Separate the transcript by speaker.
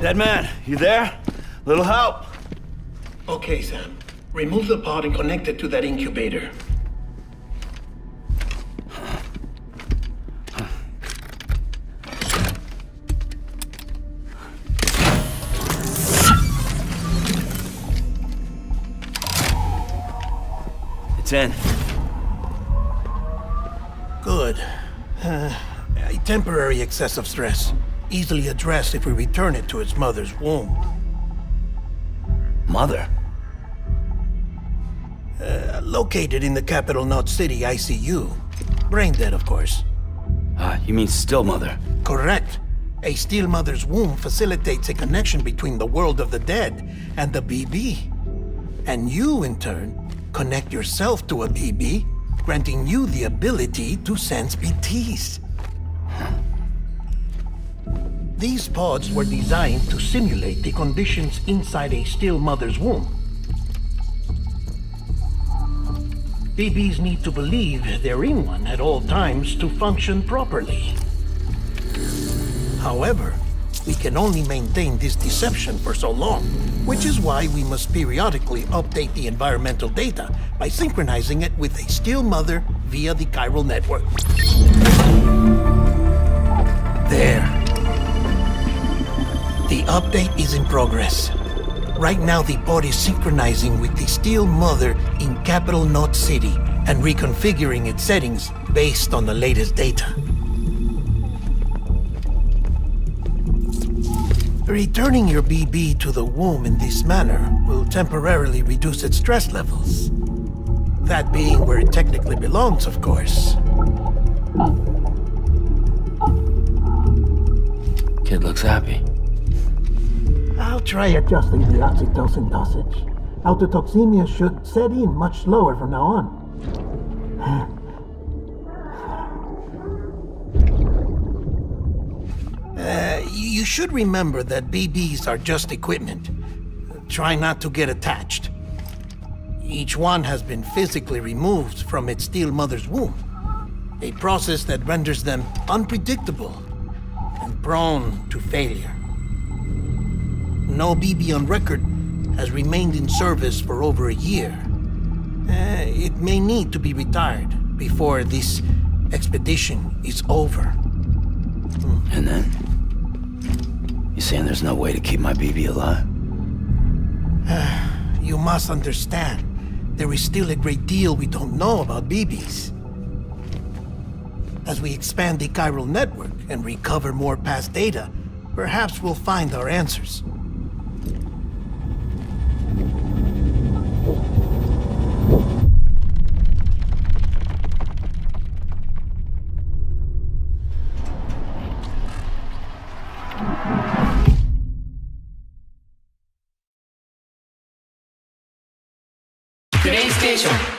Speaker 1: Deadman, you there? Little help?
Speaker 2: Okay, Sam. Remove the pod and connect it to that incubator.
Speaker 1: It's in.
Speaker 2: Good. Uh, a temporary excessive stress. Easily addressed if we return it to its mother's womb.
Speaker 1: Mother?
Speaker 2: Uh, located in the capital Knot City ICU. Brain dead, of course.
Speaker 1: Ah, you mean still mother?
Speaker 2: Correct. A still mother's womb facilitates a connection between the world of the dead and the BB. And you, in turn, connect yourself to a BB, granting you the ability to sense BTs. These pods were designed to simulate the conditions inside a still mother's womb. Babies need to believe they're in one at all times to function properly. However, we can only maintain this deception for so long, which is why we must periodically update the environmental data by synchronizing it with a still mother via the chiral network. There. The update is in progress. Right now, the pod is synchronizing with the Still Mother in Capital Knot City and reconfiguring its settings based on the latest data. Returning your BB to the womb in this manner will temporarily reduce its stress levels. That being where it technically belongs, of course.
Speaker 1: Kid looks happy.
Speaker 2: I'll try adjusting the oxytocin dosage. Autotoxemia should set in much slower from now on. Uh, you should remember that BBs are just equipment. Try not to get attached. Each one has been physically removed from its still mother's womb. A process that renders them unpredictable and prone to failure. No BB on record has remained in service for over a year. Uh, it may need to be retired before this expedition is over.
Speaker 1: And then? You saying there's no way to keep my BB alive?
Speaker 2: You must understand, there is still a great deal we don't know about BBs. As we expand the chiral network and recover more past data, perhaps we'll find our answers.
Speaker 3: Station.